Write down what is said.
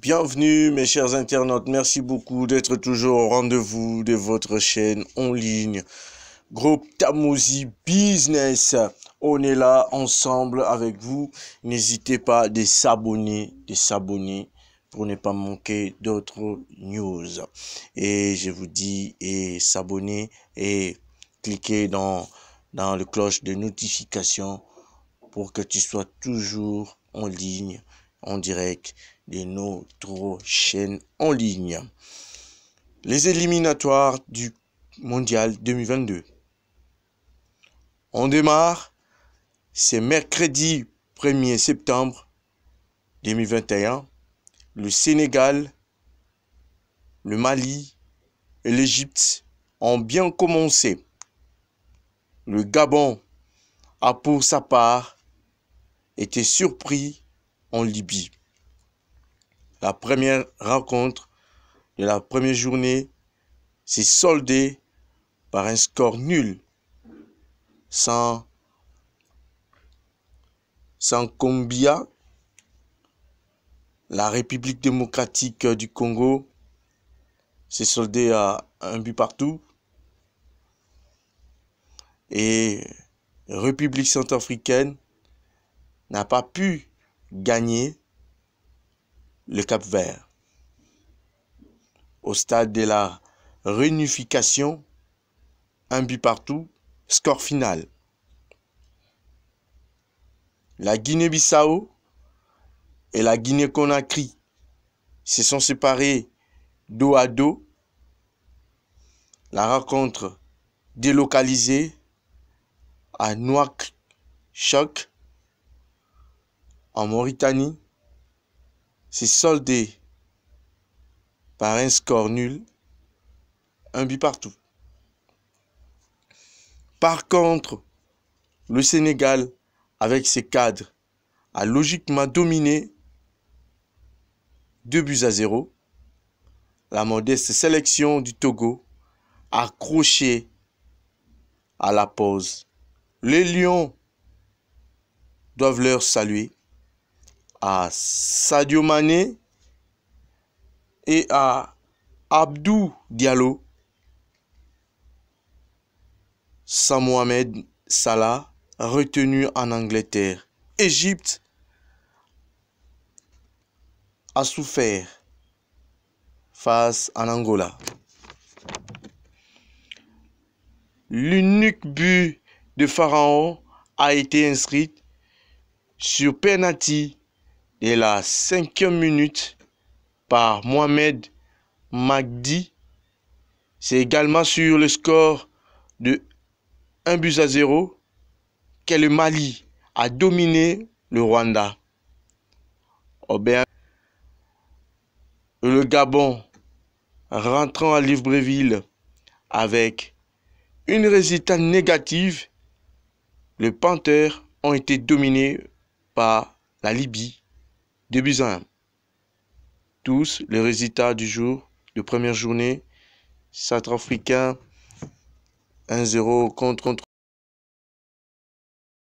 Bienvenue mes chers internautes, merci beaucoup d'être toujours au rendez-vous de votre chaîne en ligne. Groupe Tamosi Business, on est là ensemble avec vous. N'hésitez pas de s'abonner, de s'abonner pour ne pas manquer d'autres news. Et je vous dis, et s'abonner et cliquer dans, dans le cloche de notification pour que tu sois toujours en ligne, en direct de notre chaîne en ligne. Les éliminatoires du Mondial 2022. On démarre, c'est mercredi 1er septembre 2021. Le Sénégal, le Mali et l'Égypte ont bien commencé. Le Gabon a pour sa part été surpris en Libye. La première rencontre de la première journée s'est soldée par un score nul sans, sans Combia, la République démocratique du Congo s'est soldée à un but partout. Et République centrafricaine n'a pas pu gagner le Cap Vert. Au stade de la réunification, un but score final. La Guinée-Bissau et la Guinée-Conakry se sont séparés dos à dos. La rencontre délocalisée à Nouakchott en Mauritanie s'est soldé par un score nul, un but partout. Par contre, le Sénégal, avec ses cadres, a logiquement dominé deux buts à zéro. La modeste sélection du Togo a accroché à la pause. Les Lions doivent leur saluer à Sadio Mané et à Abdou Diallo, sans Mohamed Salah, retenu en Angleterre. Égypte a souffert face à Angola. L'unique but de Pharaon a été inscrit sur penalty et la cinquième minute par Mohamed Magdi. C'est également sur le score de 1 but à 0 que le Mali a dominé le Rwanda. Aubert le Gabon rentrant à Libreville avec une résultat négative, les Panthers ont été dominés par la Libye Début 1. Tous les résultats du jour de première journée. Centrafricain 1-0 contre, contre